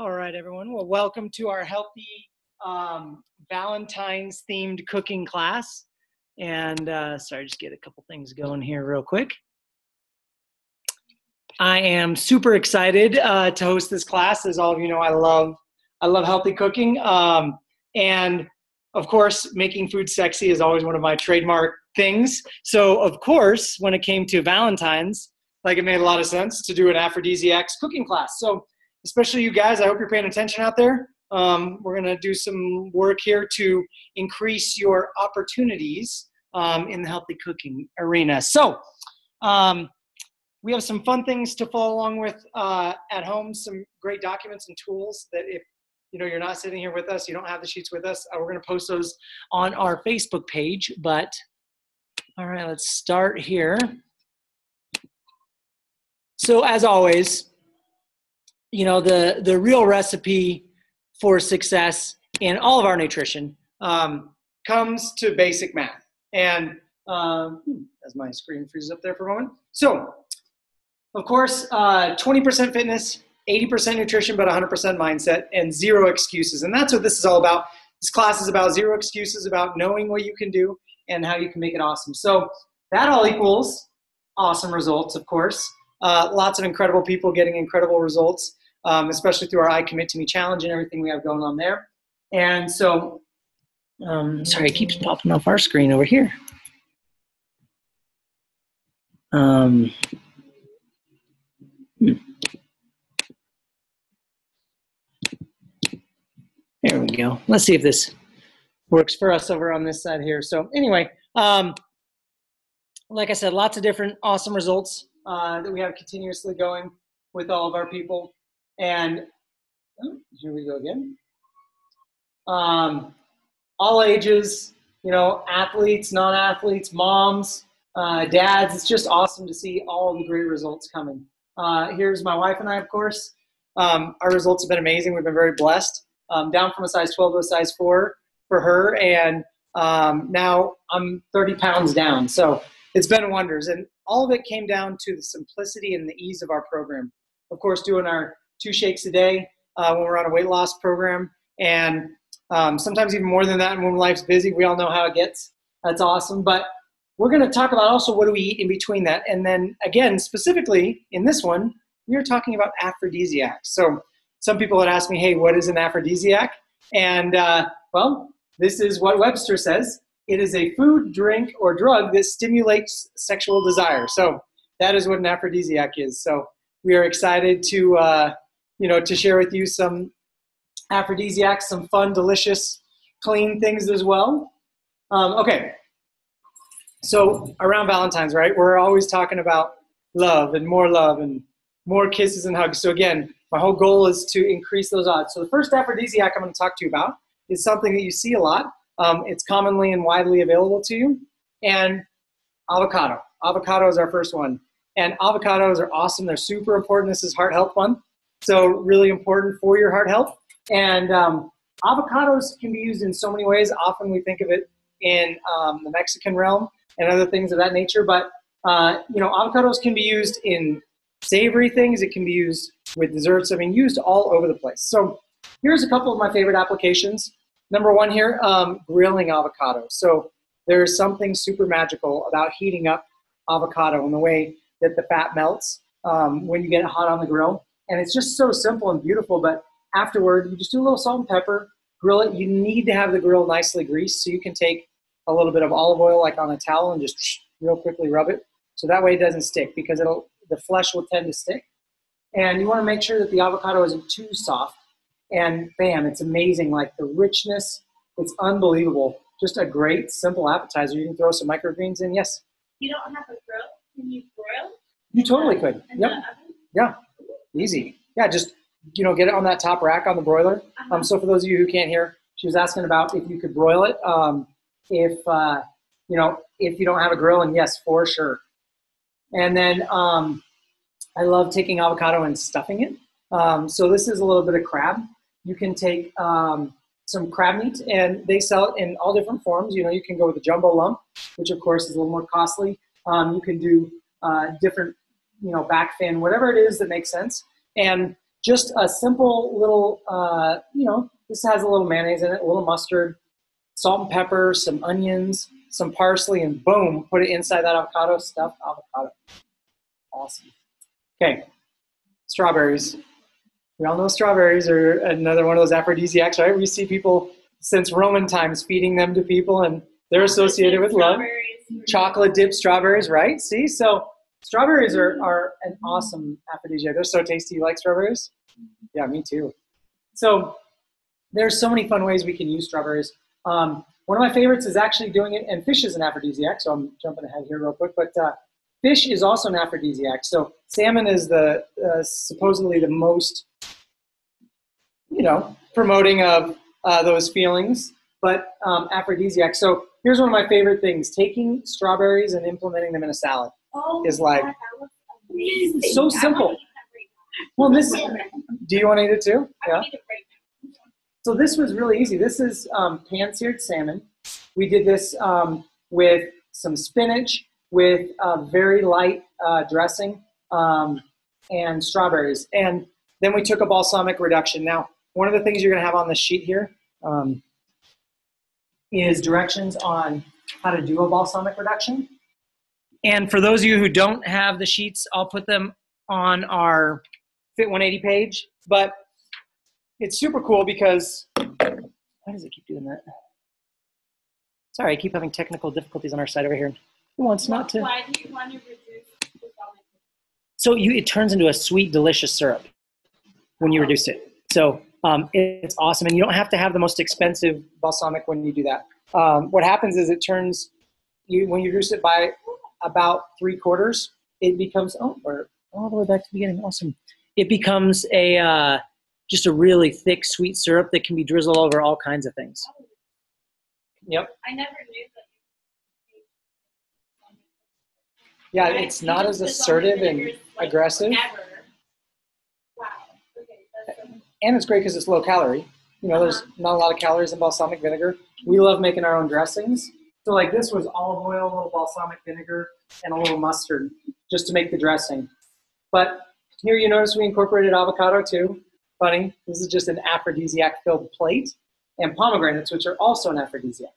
All right, everyone. Well, welcome to our healthy um, Valentine's themed cooking class. And uh, sorry, just get a couple things going here real quick. I am super excited uh, to host this class. As all of you know, I love I love healthy cooking, um, and of course, making food sexy is always one of my trademark things. So, of course, when it came to Valentine's, like it made a lot of sense to do an aphrodisiacs cooking class. So especially you guys. I hope you're paying attention out there. Um, we're going to do some work here to increase your opportunities um, in the healthy cooking arena. So, um, we have some fun things to follow along with uh, at home. Some great documents and tools that if you know you're not sitting here with us, you don't have the sheets with us. Uh, we're going to post those on our Facebook page. But all right, let's start here. So as always, you know the the real recipe for success in all of our nutrition um, comes to basic math. And um, hmm, as my screen freezes up there for a moment. So of course uh, 20% fitness 80% nutrition but 100% mindset and zero excuses. And that's what this is all about. This class is about zero excuses about knowing what you can do and how you can make it awesome. So that all equals awesome results of course. Uh, lots of incredible people getting incredible results um, especially through our I Commit to Me challenge and everything we have going on there. And so, um, sorry, it keeps popping off our screen over here. Um, hmm. There we go. Let's see if this works for us over on this side here. So anyway, um, like I said, lots of different awesome results uh, that we have continuously going with all of our people. And oh, here we go again. Um, all ages, you know, athletes, non-athletes, moms, uh, dads. It's just awesome to see all the great results coming. Uh, here's my wife and I, of course. Um, our results have been amazing. We've been very blessed. Um, down from a size 12 to a size 4 for her, and um, now I'm 30 pounds down. So it's been wonders. And all of it came down to the simplicity and the ease of our program. Of course, doing our two shakes a day uh, when we're on a weight loss program, and um, sometimes even more than that when life's busy. We all know how it gets. That's awesome. But we're going to talk about also what do we eat in between that, and then again, specifically in this one, we are talking about aphrodisiacs. So some people had asked me, "Hey, what is an aphrodisiac?" And uh, well, this is what Webster says. It is a food, drink, or drug that stimulates sexual desire. So that is what an aphrodisiac is. So we are excited to uh, you know, to share with you some aphrodisiacs, some fun, delicious, clean things as well. Um, okay, so around Valentine's, right? We're always talking about love and more love and more kisses and hugs. So again, my whole goal is to increase those odds. So the first aphrodisiac I'm going to talk to you about is something that you see a lot. Um, it's commonly and widely available to you, and avocado. Avocado is our first one. And avocados are awesome. They're super important. This is Heart Health Month. So really important for your heart health. And um, avocados can be used in so many ways. Often we think of it in um, the Mexican realm and other things of that nature. But uh, you know, avocados can be used in savory things. It can be used with desserts. I mean, used all over the place. So here's a couple of my favorite applications. Number one here, um, grilling avocados. So there's something super magical about heating up avocado and the way that the fat melts um, when you get it hot on the grill and it's just so simple and beautiful. But afterward, you just do a little salt and pepper, grill it. You need to have the grill nicely greased, so you can take a little bit of olive oil, like on a towel, and just real quickly rub it, so that way it doesn't stick because it'll the flesh will tend to stick. And you want to make sure that the avocado isn't too soft. And bam, it's amazing. Like the richness, it's unbelievable. Just a great, simple appetizer. You can throw some microgreens in. Yes. You don't have a grill? Can you broil? You totally could. Yep. Yeah. Easy. Yeah, just you know, get it on that top rack on the broiler. Uh-huh. Um, so for those of you who can't hear, she was asking about if you could broil it. Um, if uh, you know, if you don't have a grill, and yes, for sure. And then um, I love taking avocado and stuffing it. Um, so this is a little bit of crab. You can take um, some crab meat, and they sell it in all different forms. You know, you can go with a jumbo lump, which of course is a little more costly. Um, you can do uh, different you know, back fin, whatever it is that makes sense. And just a simple little, uh, you know, this has a little mayonnaise in it, a little mustard, salt and pepper, some onions, some parsley, and boom, put it inside that avocado, stuffed avocado. Awesome. Okay, strawberries. We all know strawberries are another one of those aphrodisiacs, right? We see people since Roman times feeding them to people, and they're associated with love. Chocolate dipped strawberries, right? See, so strawberries are, are an awesome aphrodisiac. They're so tasty. You like strawberries? Yeah, me too. So there's so many fun ways we can use strawberries. Um, one of my favorites is actually doing it, and fish is an aphrodisiac. So I'm jumping ahead here real quick, but uh, fish is also an aphrodisiac. So salmon is the uh, supposedly the most, you know, promoting of uh, those feelings, but um, aphrodisiac. So here's one of my favorite things: taking strawberries and implementing them in a salad. Oh, is like- God, so simple. wanna eat that Well, this. Do you want to eat it too? I wanna eat it right now. So this was really easy. This is um, pan-seared salmon. We did this um, with some spinach, with a very light uh, dressing, um, and strawberries. And then we took a balsamic reduction. Now, one of the things you're going to have on the sheet here um, is directions on how to do a balsamic reduction. And for those of you who don't have the sheets, I'll put them on our Fit 180 page. But it's super cool because why does it keep doing that? Sorry, I keep having technical difficulties on our side over here. Who wants not to? Why do you want to reduce? So you, it turns into a sweet, delicious syrup when you reduce it. So um, it's awesome, and you don't have to have the most expensive balsamic when you do that. Um, what happens is it turns you when you reduce it by about three quarters, it becomes oh, we're all the way back to the beginning. Awesome. It becomes a uh, just a really thick, sweet syrup that can be drizzled over all kinds of things. Yep. I never knew that. Yeah, it's not as assertive and like, aggressive. Never. Wow. Okay, and it's great because it's low calorie. You know, there's not a lot of calories in balsamic vinegar. We love making our own dressings. So like this was olive oil, a little balsamic vinegar, and a little mustard just to make the dressing. But here you notice we incorporated avocado too. Funny, this is just an aphrodisiac filled plate, and pomegranates, which are also an aphrodisiac.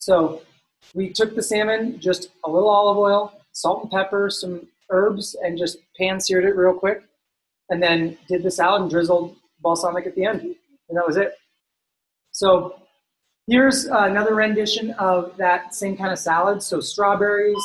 So we took the salmon, just a little olive oil, salt and pepper, some herbs, and just pan seared it real quick and then did the salad and drizzled balsamic at the end, and that was it. So here's another rendition of that same kind of salad. So strawberries,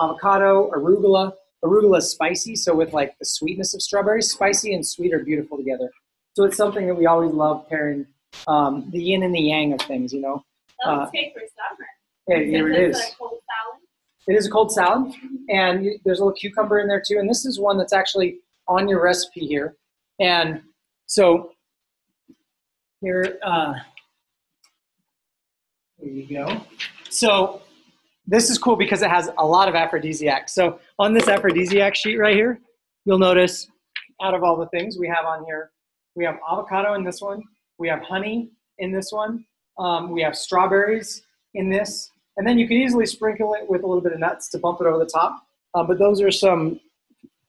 avocado, arugula. Arugula is spicy, so with like the sweetness of strawberries, spicy and sweet are beautiful together. So it's something that we always love pairing um, the yin and the yang of things, you know. That Uh, great for summer. Yeah, here it is. a cold salad. It is a cold salad, and you- there's a little cucumber in there too. And this is one that's actually on your recipe here. And so here, uh, there you go. So this is cool because it has a lot of aphrodisiacs. So on this aphrodisiac sheet right here, you'll notice out of all the things we have on here, we have avocado in this one, we have honey in this one, um, we have strawberries in this, and then you can easily sprinkle it with a little bit of nuts to bump it over the top. Um, but those are some,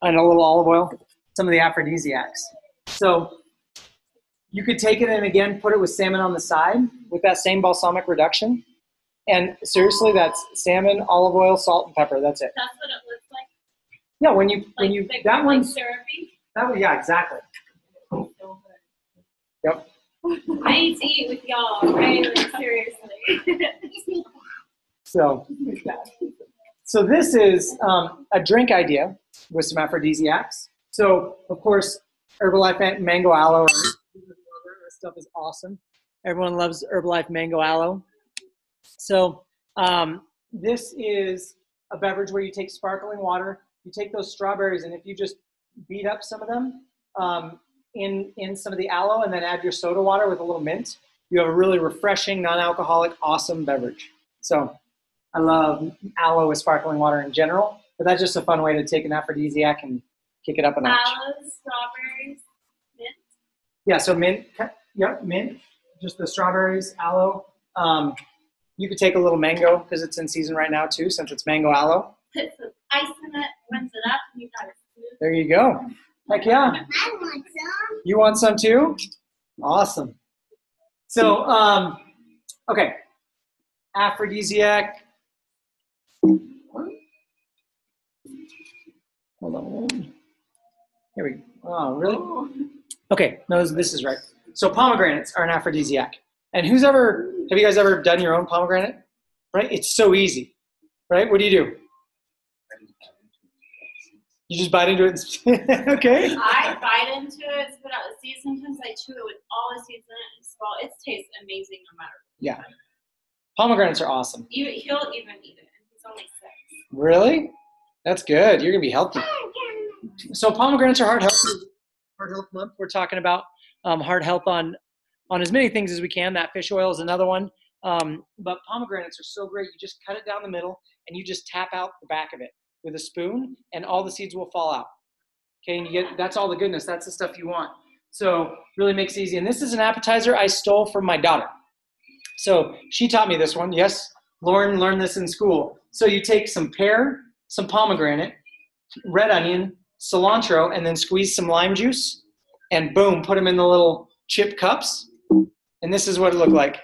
and a little olive oil, some of the aphrodisiacs. So you could take it and again put it with salmon on the side with that same balsamic reduction. And seriously, that's salmon, olive oil, salt, and pepper. That's it. That's what it looks like. Yeah, when you Like, when you that like one's syrupy. that one, yeah, exactly. So. Yep. I need to eat with y'all, right? Like, seriously. So, so this is um, a drink idea with some aphrodisiacs. So, of course, Herbalife Mango Aloe. Stuff is awesome. Everyone loves Herbalife Mango Aloe. So, um, this is a beverage where you take sparkling water, you take those strawberries, and if you just beat up some of them um, in in some of the aloe, and then add your soda water with a little mint, you have a really refreshing, non-alcoholic, awesome beverage. So, I love aloe with sparkling water in general, but that's just a fun way to take an aphrodisiac and kick it up a notch. Aloes, strawberries, mint. Yeah, so mint, yep, mint, just the strawberries, aloe. Um, you could take a little mango because it's in season right now too, since it's mango aloe. Put some ice in it, rinse it up, and you got it smooth. There you go. Heck yeah. I want some. You want some too? Awesome. So, um, okay. Aphrodisiac. Hold on. Here we go. Oh, really? Okay, no, this is right. So pomegranates are an aphrodisiac. And who's ever, have you guys ever done your own pomegranate? Right? It's so easy. Right? What do you do? You just bite into it. and- okay. I bite into it, spit out the seeds. Sometimes I chew it with all the seeds in it and swallow. It tastes amazing no matter. Yeah. Pomegranates are awesome. Even, he'll even eat it. and He's only six. Really? That's good. You're gonna be healthy. So pomegranates are heart health. Heart health month. We're talking about um, heart health on on as many things as we can. That fish oil is another one. Um, but pomegranates are so great. You just cut it down the middle and you just tap out the back of it with a spoon, and all the seeds will fall out. Okay, and you get that's all the goodness. That's the stuff you want. So really makes it easy. And this is an appetizer I stole from my daughter. So she taught me this one. Yes, Lauren learned this in school. So you take some pear, some pomegranate, red onion, cilantro, and then squeeze some lime juice, and boom, put them in the little chip cups. And this is what it looked like.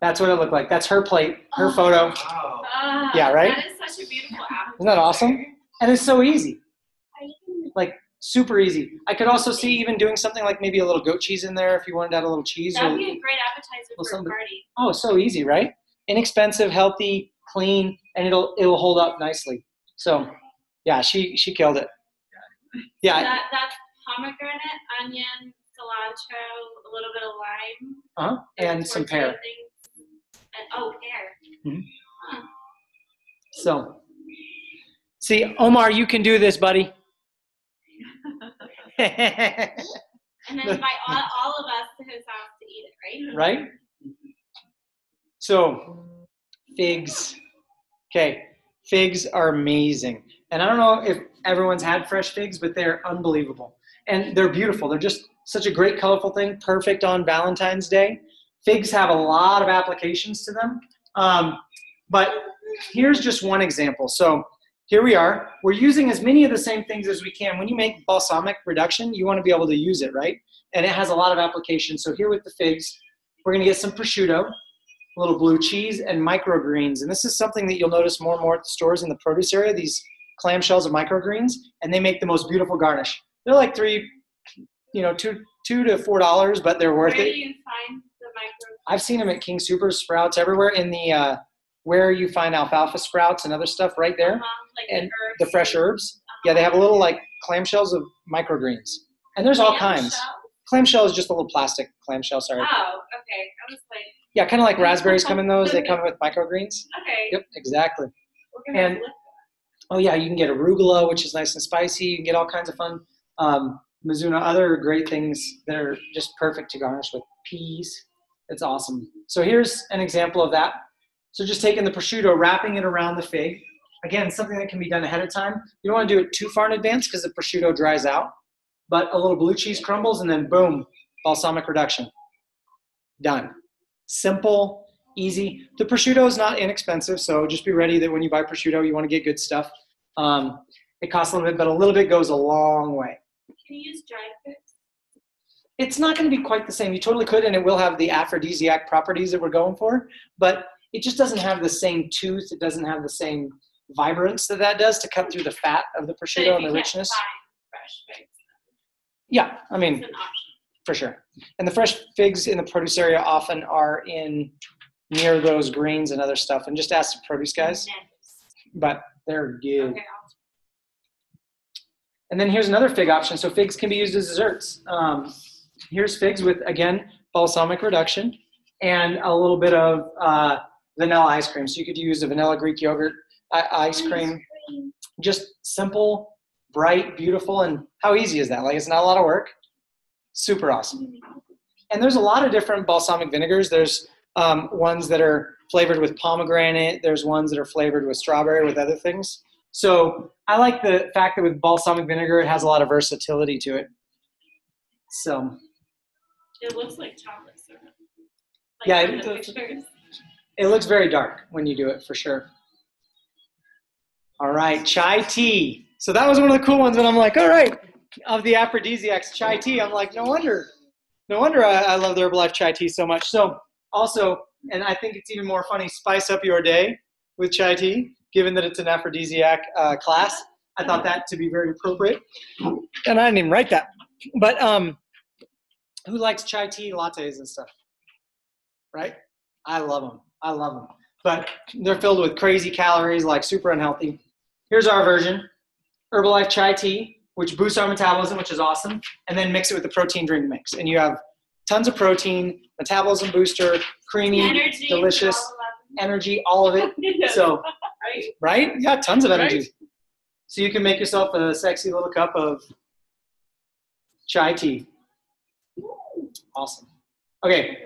That's what it looked like. That's her plate, her photo. Wow. Ah, Yeah, right? That is such a beautiful apple. Isn't that awesome? And it's so easy. Like super easy. I could also see even doing something like maybe a little goat cheese in there if you wanted to add a little cheese. That would be a great appetizer for a party. oh, so easy, right? Inexpensive, healthy, clean, and it'll it'll hold up nicely. So, yeah, she she killed it. Yeah, That that's pomegranate, onion, cilantro, a little bit of lime, uh-huh. and some pear. things, and oh pear. Mhm. Huh. So, see, Omar, you can do this, buddy. And then invite all, all of us to his house to eat it, right? right? So, figs. Okay, figs are amazing. And I don't know if everyone's had fresh figs, but they're unbelievable. And they're beautiful. They're just such a great, colorful thing, perfect on Valentine's Day. Figs have a lot of applications to them. Um, but here's just one example. So, here we are. We're using as many of the same things as we can. When you make balsamic reduction, you want to be able to use it, right? And it has a lot of applications. So, here with the figs, we're going to get some prosciutto, a little blue cheese, and microgreens. And this is something that you'll notice more and more at the stores in the produce area, these clamshells of microgreens, and they make the most beautiful garnish. They're like three, you know, two, two to four dollars, but they're worth Where worth do it. you find the micro? I've seen them at King Soopers Sprouts everywhere in the uh, where you find alfalfa sprouts and other stuff right there. Uh-huh, like And herbs. The fresh herbs. Yeah, they have a little like clamshells of microgreens. And there's all Clam kinds. shell? Clamshell is just a little plastic clamshell, sorry. Oh, okay. I was like, Yeah, kind of like raspberries come in those. They come with microgreens. okay. Yep, exactly. We're gonna And- Oh yeah, you can get arugula, which is nice and spicy. You can get all kinds of fun um, Mizuna, other great things that are just perfect to garnish with peas. It's awesome. So here's an example of that. So just taking the prosciutto, wrapping it around the fig. Again, something that can be done ahead of time. You don't want to do it too far in advance because the prosciutto dries out. But a little blue cheese crumbles and then boom, balsamic reduction. Done. Simple, easy. The prosciutto is not inexpensive, so just be ready that when you buy prosciutto, you want to get good stuff. Um, it costs a little bit, but a little bit goes a long way. Can you use dried figs? It's not going to be quite the same. You totally could, and it will have the aphrodisiac properties that we're going for, but it just doesn't have the same tooth. It doesn't have the same vibrance that that does to cut through the fat of the prosciutto and the richness. find fresh figs, Yeah, I mean, it's an option. for sure. And the fresh figs in the produce area often are in near those greens and other stuff. And just ask the produce guys, but they're good. And then here's another fig option. So figs can be used as desserts. Um, here's figs with again balsamic reduction and a little bit of uh, vanilla ice cream. So you could use a vanilla Greek yogurt ice cream. Just simple, bright, beautiful, and how easy is that? Like it's not a lot of work. Super awesome. And there's a lot of different balsamic vinegars. There's um, ones that are flavored with pomegranate. There's ones that are flavored with strawberry with other things. So I like the fact that with balsamic vinegar, it has a lot of versatility to it. So It looks like chocolate syrup. Like Yeah, it pictures. it looks very dark when you do it for sure. All right, chai tea. So that was one of the cool ones. And I'm like, all right, of the aphrodisiacs, chai tea. I'm like, no wonder, no wonder I, I love the Herbalife chai tea so much. So also, and I think it's even more funny, spice up your day with chai tea, given that it's an aphrodisiac uh, class. I thought that to be very appropriate. And I didn't even write that. But um, who likes chai tea lattes and stuff? Right? I love them. I love them. But they're filled with crazy calories, like super unhealthy. Here's our version Herbalife chai tea, which boosts our metabolism, which is awesome. And then mix it with the protein drink mix. And you have tons of protein, metabolism booster, creamy, Energy. delicious, all energy, all of it. So, right. right? Yeah, tons of energy. Right. So you can make yourself a sexy little cup of chai tea. Awesome. Okay,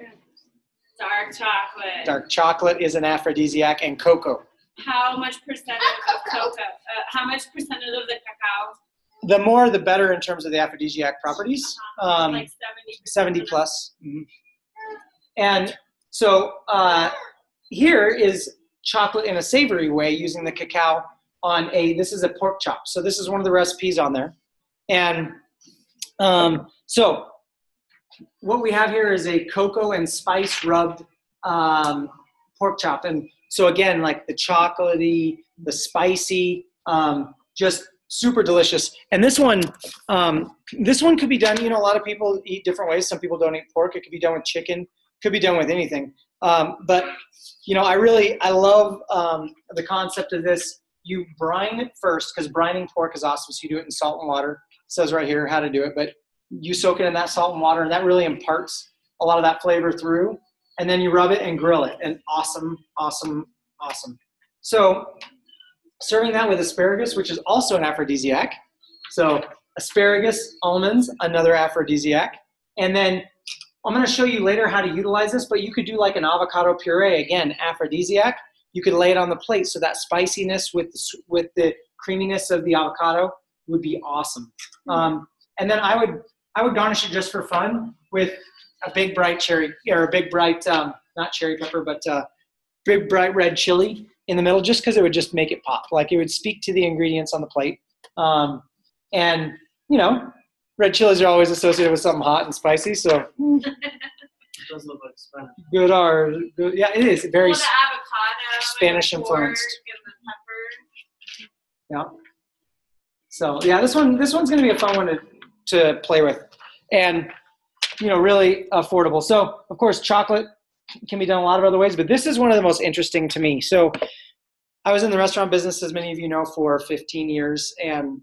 Dark chocolate. dark chocolate is an aphrodisiac and cocoa. How much percentage of cocoa? Uh, how much percentage of the cacao? The more, the better in terms of the aphrodisiac properties. Um, like seventy. 70 plus. Mhm. And so uh, here is chocolate in a savory way using the cacao on a, this is a pork chop. So this is one of the recipes on there. And um, so what we have here is a cocoa and spice rubbed um, pork chop. And so again, like the chocolatey, the spicy, um, just super delicious. And this one, um, this one could be done. You know, a lot of people eat different ways. Some people don't eat pork. It could be done with chicken. Could be done with anything. Um, but you know, I really I love um, the concept of this. You brine it first because brining pork is awesome. So you do it in salt and water. It says right here how to do it, but you soak it in that salt and water, and that really imparts a lot of that flavor through. And then you rub it and grill it, and awesome, awesome, awesome. So serving that with asparagus, which is also an aphrodisiac. So asparagus, almonds, another aphrodisiac. And then I'm going to show you later how to utilize this, but you could do like an avocado puree, again, aphrodisiac. You could lay it on the plate so that spiciness with the, with the creaminess of the avocado would be awesome. Um, and then I would I would garnish it just for fun with a big bright cherry or a big bright um, not cherry pepper but uh, big bright red chili in the middle just because it would just make it pop like it would speak to the ingredients on the plate um, and you know red chilies are always associated with something hot and spicy so does look like Spanish. good are good yeah it is very Well, the avocado. Spanish and influenced. pork And the pepper. yeah so yeah this one this one's going to be a fun one to, to play with and you know really affordable so of course chocolate can be done a lot of other ways but this is one of the most interesting to me. So i was in the restaurant business as many of you know for 15 years and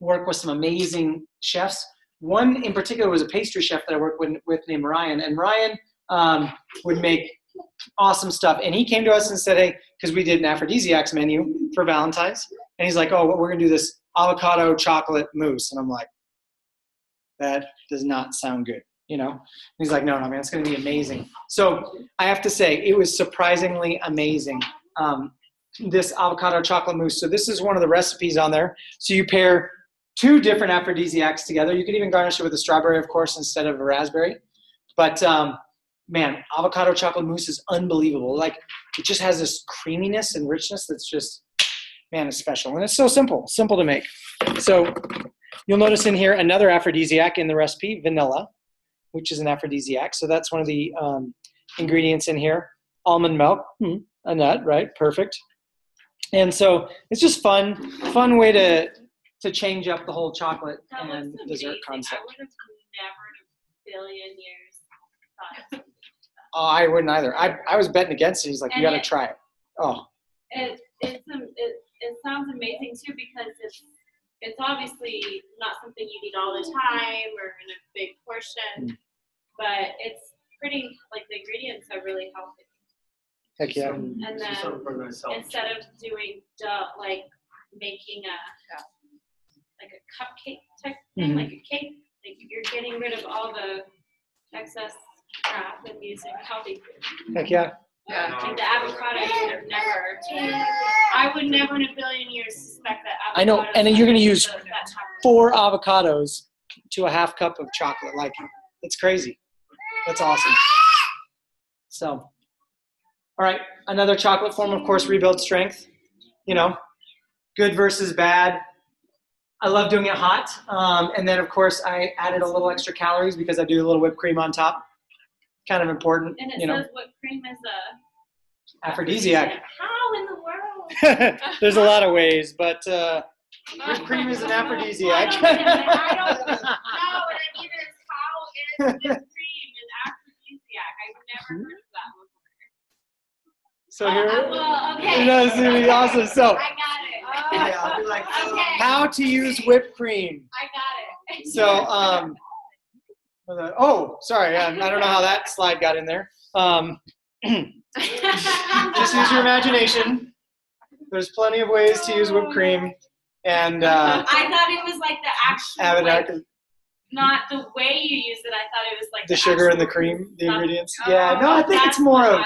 worked with some amazing chefs. One in particular was a pastry chef that i worked with, with named ryan and ryan um, would make awesome stuff. And he came to us and said hey because we did an aphrodisiacs menu for valentine's and he's like oh well, we're going to do this avocado chocolate mousse. And i'm like that does not sound good you know? He's like no no man it's going to be amazing. So i have to say it was surprisingly amazing. Um, this avocado chocolate mousse so this is one of the recipes on there. So you pair two different aphrodisiacs together. You could even garnish it with a strawberry of course instead of a raspberry. But um, man avocado chocolate mousse is unbelievable. Like it just has this creaminess and richness that's just man it's special. And it's so simple simple to make. So You'll notice in here another aphrodisiac in the recipe, vanilla, which is an aphrodisiac. So that's one of the um, ingredients in here. Almond milk, hmm, a nut, right? Perfect. And so it's just fun, fun way to to change up the whole chocolate That and dessert concept. I would have never in a billion years thought of something like Oh, I wouldn't either. I, I was betting against it. He's like, you got to try it. Oh. It, it's, um, it, it sounds amazing too because it's, it's obviously not something you eat all the time or in a big portion, Mm. but it's pretty, like the ingredients are really healthy. heck yeah. Some- And then sort of for myself. Instead of doing duh, like making a, like a cupcake type thing, Mhm. like a cake, like you're getting rid of all the excess crap and using healthy food. Heck yeah. Yeah, like the avocado, you would have never. I would never in a billion years suspect that. I know, and then you're gonna use the- that chocolate. Four avocados to a half cup of chocolate. Like, it's crazy. That's awesome. So, all right, another chocolate form, of course, rebuild strength. You know, good versus bad. I love doing it hot. Um, and then, of course, I added a little extra calories because I do a little whipped cream on top. Kind of important, And it you know, says whipped cream is a aphrodisiac. How in the world? There's a lot of ways, but uh, whipped cream is an I aphrodisiac. don't, I don't know what I mean is how is whipped cream an aphrodisiac? I've never heard of that before. so here, Uh, well, okay. That's gonna be awesome. So, I got it. yeah, I'll be like, Okay. how to use whipped cream. I got it. So, um, oh, sorry, I, I don't know how that slide got in there. Um, just use your imagination. There's plenty of ways to use whipped cream, and uh, I thought it was like the actual, like, not the way you use it. I thought it was like the sugar and the cream, the stuff. ingredients. Yeah, no, I think Oh, it's more of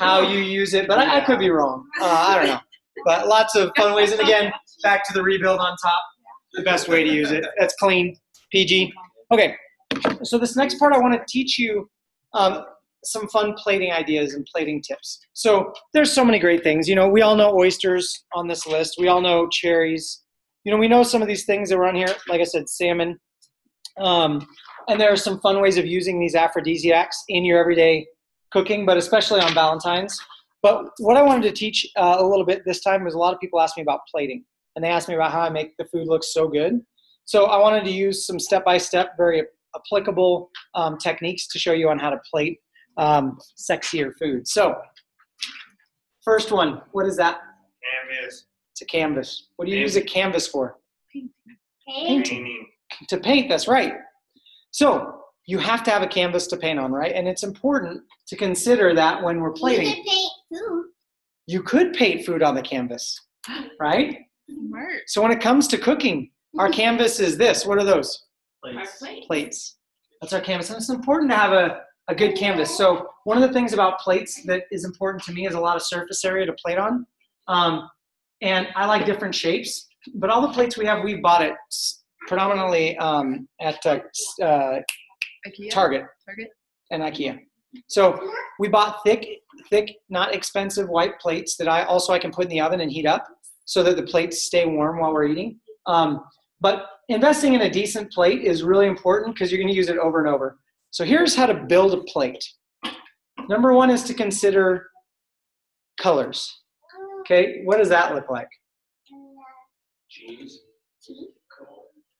how you use it, but I, I could be wrong. Uh, I don't know. But lots of fun ways. And again, back to the rebuild on top, the best way to use it. That's clean, PG. Okay, so this next part, I want to teach you um, some fun plating ideas and plating tips. So there's so many great things. You know, we all know oysters on this list. We all know cherries. You know, we know some of these things that were on here. Like I said, salmon. Um, and there are some fun ways of using these aphrodisiacs in your everyday cooking, but especially on Valentine's. But what I wanted to teach uh, a little bit this time was a lot of people asked me about plating, and they asked me about how I make the food look so good. So I wanted to use some step-by-step, very applicable um, techniques to show you on how to plate um, sexier food. So first one, what is that? Canvas. It's a canvas. What do you use a canvas for? Painting. Painting. To paint that's right so you have to have a canvas to paint on right and it's important to consider that when we're plating You can paint food. you could paint food on the canvas right Smart. so when it comes to cooking our canvas is this what are those Our Plates. plates that's our canvas and it's important to have a, a good canvas so one of the things about plates that is important to me is a lot of surface area to plate on um, and i like different shapes but all the plates we have we bought it predominantly um, at uh, uh, IKEA. target Target. and ikea so we bought thick thick not expensive white plates that i also i can put in the oven and heat up so that the plates stay warm while we're eating um, but investing in a decent plate is really important because you're going to use it over and over so here's how to build a plate number one is to consider colors okay what does that look like Cheese.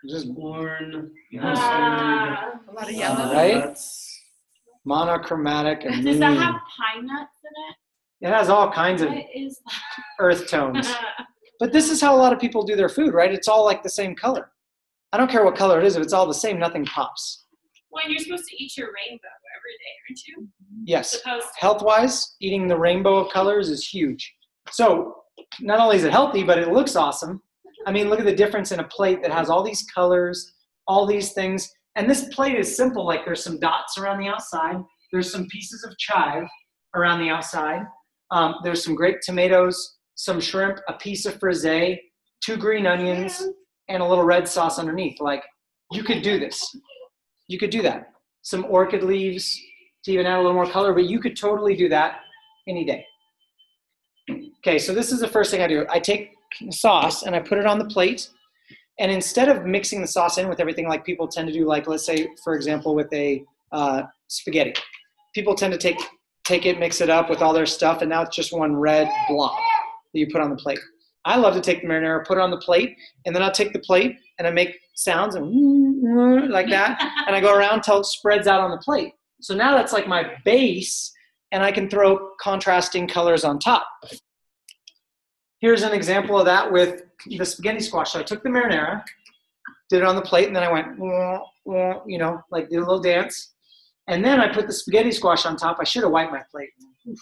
just Corn. Ah. A lot of yellow. Right? Monochromatic and Does that have pine nuts in it It has all kinds it? of earth tones that? But this is how a lot of people do their food, right? It's all like the same color. I don't care what color it is. If it's all the same, nothing pops. when you're supposed to eat your rainbow every day, aren't you? Yes. Supposed. Health wise, eating the rainbow of colors is huge. So not only is it healthy, but it looks awesome. I mean, look at the difference in a plate that has all these colors, all these things. And this plate is simple. Like there's some dots around the outside, there's some pieces of chive around the outside, um, there's some grape tomatoes, some shrimp, a piece of frisee, two green onions, and a little red sauce underneath. Like you could do this. You could do that. Some orchid leaves to even add a little more color, but you could totally do that any day. Okay, so this is the first thing I do. I take sauce and I put it on the plate. And instead of mixing the sauce in with everything like people tend to do, like let's say, for example, with a uh, spaghetti, people tend to take take it, mix it up with all their stuff, and now it's just one red blob that you put on the plate. I love to take the marinara, put it on the plate, and then I'll take the plate and I make sounds and like that, and I go around till it spreads out on the plate. So now that's like my base, and I can throw contrasting colors on top. Here's an example of that with the spaghetti squash. So I took the marinara, did it on the plate, and then I went, you know, like did a little dance. And then I put the spaghetti squash on top. I should have wiped my plate. Oof,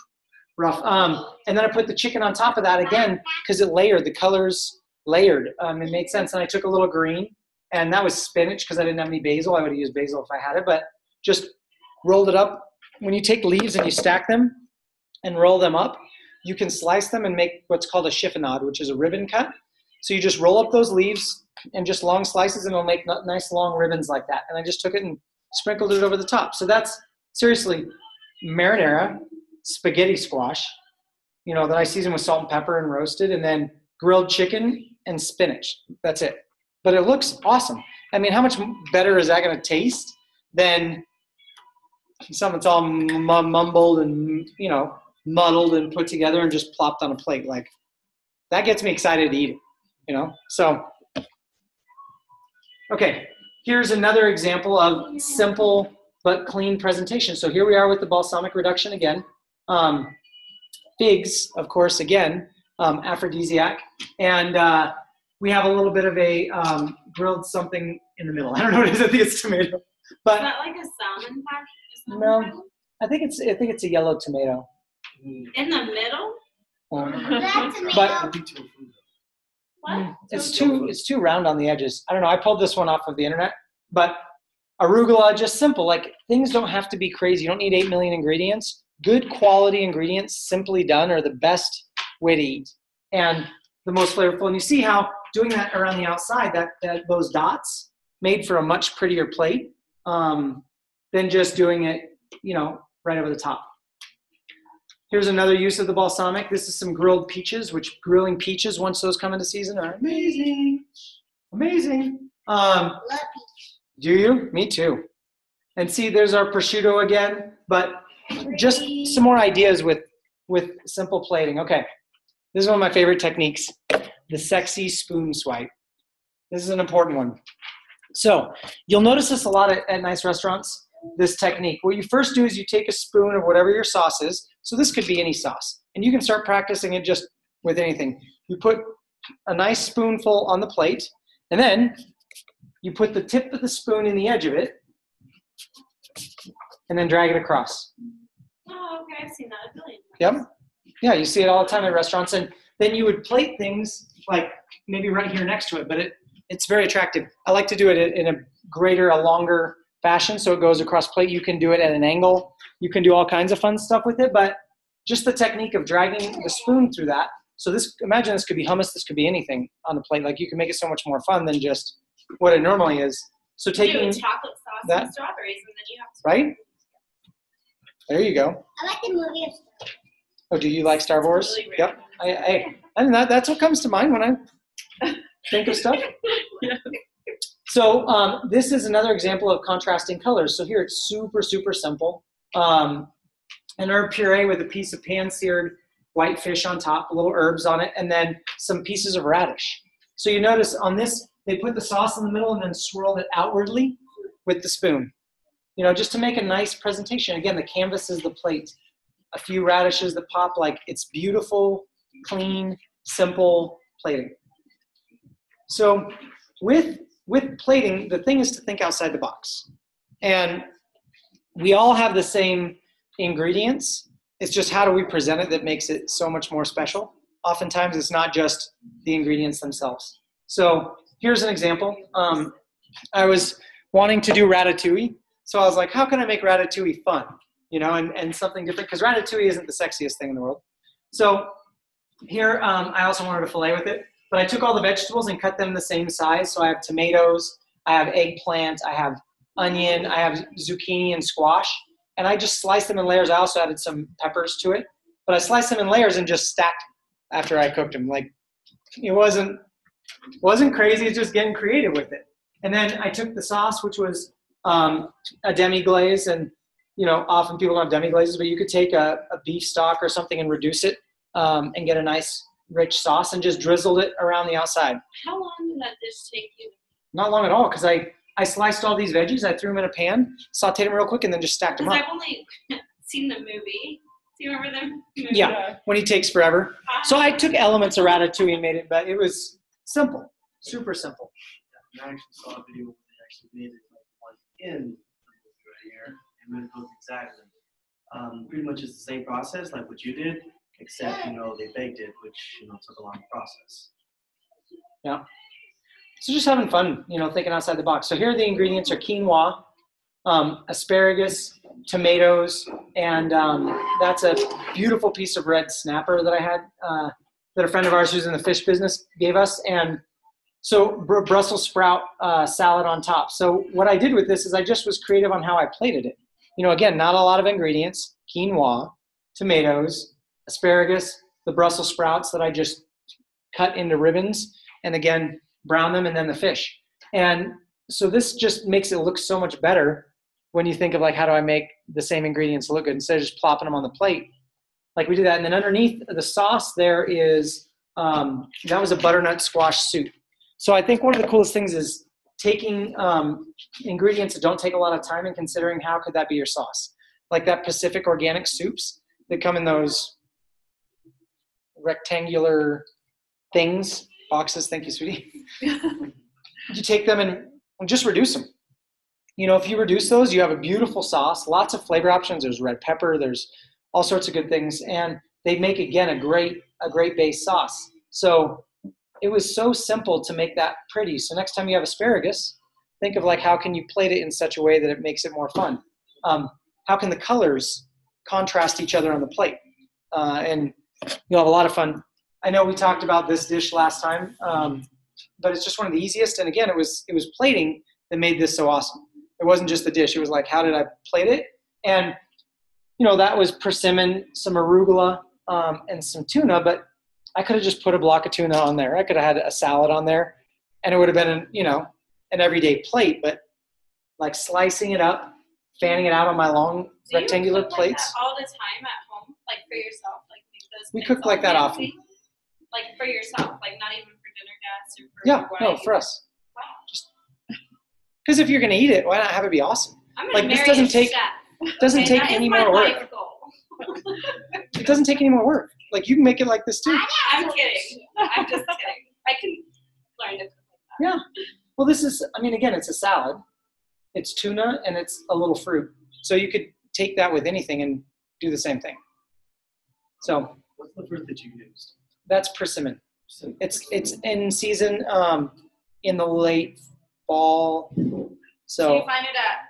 rough. Um, and then I put the chicken on top of that again because it layered, the colors layered. Um, it made sense. And I took a little green, and that was spinach because I didn't have any basil. I would have used basil if I had it, but just rolled it up. When you take leaves and you stack them and roll them up, you can slice them and make what's called a chiffonade, which is a ribbon cut. So you just roll up those leaves and just long slices, and it'll make nice long ribbons like that. And I just took it and sprinkled it over the top. So that's seriously marinara, spaghetti squash, you know, that I season with salt and pepper and roasted, and then grilled chicken and spinach. That's it. but it looks awesome. I mean, how much better is that going to taste than something that's all mumbled and you know muddled and put together and just plopped on a plate? Like that gets me excited to eat it. You know, so okay. Here's another example of simple but clean presentation. So here we are with the balsamic reduction again. Um, figs, of course, again, um, aphrodisiac. And uh, we have a little bit of a um, grilled something in the middle. I don't know what it is. I think it's tomato. Is But that like a salmon patty? a salmon No. I think it's I think it's a yellow tomato. In the middle? Um, That's But- Would be too food. What? it's too it's too round on the edges. I don't know. I pulled this one off of the internet, but arugula just simple. Like things don't have to be crazy. You don't need eight million ingredients. Good quality ingredients, simply done, are the best way to eat and the most flavorful. And you see how doing that around the outside, that, that those dots made for a much prettier plate um, than just doing it, you know, right over the top. Here's another use of the balsamic. This is some grilled peaches, which grilling peaches, once those come into season, are amazing. Amazing. Um, do you? Me too. And see, there's our prosciutto again, but just some more ideas with with simple plating. Okay, this is one of my favorite techniques: the sexy spoon swipe. This is an important one. So you'll notice this a lot at, at nice restaurants. This technique. What you first do is you take a spoon of whatever your sauce is. So this could be any sauce, and you can start practicing it just with anything. You put a nice spoonful on the plate, and then you put the tip of the spoon in the edge of it, and then drag it across. I've seen that a billion times. Yep. Yeah, you see it all the time at restaurants, and then you would plate things like maybe right here next to it, but it it's very attractive. I like to do it in a greater, a longer fashion, so it goes across plate. You can do it at an angle. You can do all kinds of fun stuff with it, but just the technique of dragging the spoon through that. So this, imagine this could be hummus. This could be anything on the plate. Like you can make it so much more fun than just what it normally is. So taking chocolate sauce that- and strawberries, and then you have to. right. There you go. I like the movie of Oh, do you like Star Wars? Really Yep. I, I, I mean, that, that's what comes to mind when I think of stuff. So um, this is another example of contrasting colors. So here it's super, super simple. Um, an herb puree with a piece of pan-seared white fish on top, a little herbs on it, and then some pieces of radish. So you notice on this, they put the sauce in the middle and then swirled it outwardly with the spoon. You know, just to make a nice presentation. Again, the canvas is the plate. A few radishes that pop like it's beautiful, clean, simple plating. So with with plating, the thing is to think outside the box. And we all have the same ingredients. It's just how do we present it that makes it so much more special. Oftentimes, it's not just the ingredients themselves. So here's an example. Um, I was wanting to do ratatouille, so I was like, how can I make ratatouille fun? You know, and, and something different because ratatouille isn't the sexiest thing in the world. So here, um, I also wanted to fillet with it, but I took all the vegetables and cut them the same size. So I have tomatoes, I have eggplant, I have onion, I have zucchini and squash, and I just sliced them in layers. I also added some peppers to it, but I sliced them in layers and just stacked after I cooked them. Like it wasn't wasn't crazy. It's just getting creative with it. And then I took the sauce, which was um, a demi glaze, and you know often people don't have demi glazes, but you could take a, a beef stock or something and reduce it um, and get a nice rich sauce and just drizzled it around the outside. How long did that dish take you? Not long at all, because I I sliced all these veggies, I threw them in a pan, sauteed them real quick, and then just stacked them up. I've only seen the movie. Do you remember the movie? Yeah, when he takes forever. So I took elements of ratatouille and made it, but it was simple, super simple. And I actually saw a video where they actually made it like one in the movie right here, and then it goes exactly. Um, pretty much it's the same process like what you did, except you know they baked it, which you know took a long process. Yeah. So just having fun, you know, thinking outside the box. So here are the ingredients: are quinoa, um, asparagus, tomatoes, and um, that's a beautiful piece of red snapper that I had uh, that a friend of ours who's in the fish business gave us, and so Br- Brussels sprout uh, salad on top. So what I did with this is I just was creative on how I plated it. You know, again, not a lot of ingredients: quinoa, tomatoes, asparagus, the Brussels sprouts that I just cut into ribbons, and again, brown them, and then the fish. And so this just makes it look so much better when you think of like how do I make the same ingredients look good instead of just plopping them on the plate. Like we do that, and then underneath the sauce there is um, that was a butternut squash soup. So I think one of the coolest things is taking um, ingredients that don't take a lot of time and considering how could that be your sauce. Like that Pacific organic soups that come in those rectangular things, boxes. Thank you, sweetie. you take them and just reduce them. You know, if you reduce those, you have a beautiful sauce, lots of flavor options. There's red pepper, there's all sorts of good things, and they make again a great a great base sauce. So it was so simple to make that pretty. So next time you have asparagus, think of like how can you plate it in such a way that it makes it more fun. Um, how can the colors contrast each other on the plate? Uh, and you'll have a lot of fun. I know we talked about this dish last time, um, but it's just one of the easiest. And again, it was it was plating that made this so awesome. It wasn't just the dish. It was like, how did I plate it? And you know, that was persimmon, some arugula, um, and some tuna. But I could have just put a block of tuna on there. I could have had a salad on there, and it would have been, you know, an everyday plate. But like slicing it up, fanning it out on my long Do you rectangular cook like plates. that all the time at home, like for yourself, like make those. We cook like that often. Like for yourself, like not even for dinner guests or for. Yeah, no, for us. Wow. Because if you're gonna eat it, why not have it be awesome? I'm gonna Like, this marry doesn't a take- chef. It doesn't Okay, take any more work. goal. It doesn't take any more work. Like you can make it like this too. I'm kidding. I'm just kidding. I can learn to cook like that. Well, this is, I mean, again, it's a salad. It's tuna and it's a little fruit. So you could take that with anything and do the same thing. So What's the fruit that you used? that's persimmon. It's it's in season um, in the late fall. So. Do you So find it at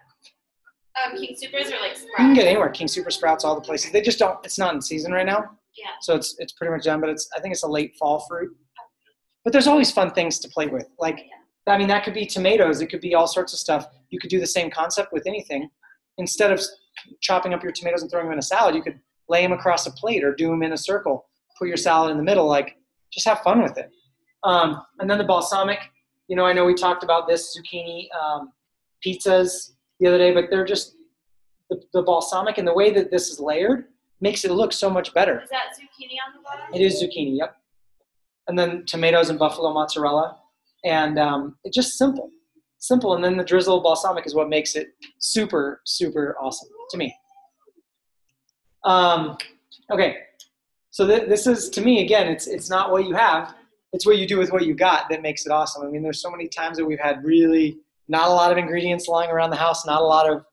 um, King Soopers or like you can Sprouts? get anywhere. King Super Sprouts, all the places. They just don't. It's not in season right now. Yeah. So it's it's pretty much done. But it's I think it's a late fall fruit. But there's always fun things to play with. Like I mean, that could be tomatoes. It could be all sorts of stuff. You could do the same concept with anything. Instead of chopping up your tomatoes and throwing them in a salad, you could lay them across a plate or do them in a circle. Put your salad in the middle. Like, just have fun with it. Um, and then the balsamic. You know, I know we talked about this zucchini um, pizzas the other day, but they're just the, the balsamic and the way that this is layered makes it look so much better. Is that zucchini on the bottom? It is zucchini, yep. And then tomatoes and buffalo mozzarella. And um, it's just simple. Simple. And then the drizzle of balsamic is what makes it super, super awesome to me. Um, okay. So th- this is, to me, again, it's, it's not what you have. It's what you do with what you got that makes it awesome. I mean, there's so many times that we've had really not a lot of ingredients lying around the house, not a lot of,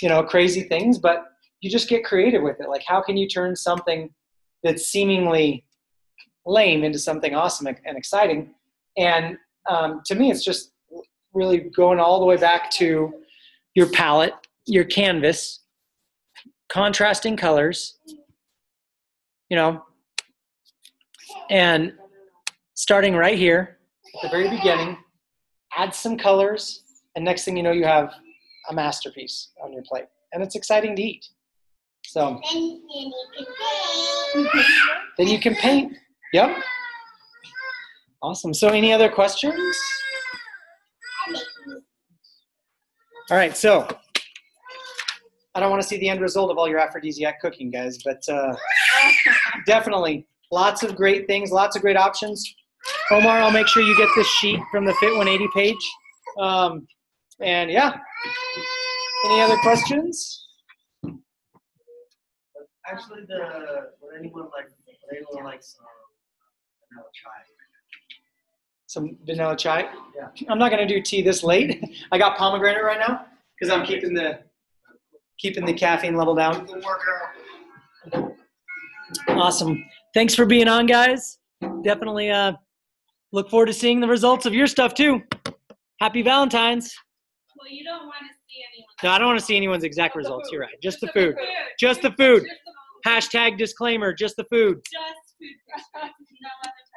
you know, crazy things, but you just get creative with it. Like, how can you turn something that's seemingly lame into something awesome and exciting. And um, to me, it's just really going all the way back to your palette, your canvas, contrasting colors, you know, and starting right here at the very beginning, add some colors, and next thing you know, you have a masterpiece on your plate. And it's exciting to eat. So then you can paint. Yep. Awesome. So, any other questions? All right. So, I don't want to see the end result of all your aphrodisiac cooking, guys, but uh, definitely lots of great things, lots of great options. Omar, I'll make sure you get this sheet from the Fit 180 page. Um, and yeah. Any other questions? Actually, the would anyone like would anyone like some vanilla chai? Some vanilla chai. Yeah. I'm not gonna do tea this late. I got pomegranate right now because I'm keeping the keeping the caffeine level down. Awesome. Thanks for being on, guys. Definitely uh, look forward to seeing the results of your stuff too. Happy Valentine's. Well, you don't want to see anyone. No, I don't want to see anyone's exact results. You're right. Just the food. Just the food. Just the food. Hashtag disclaimer. Just the food. Just food.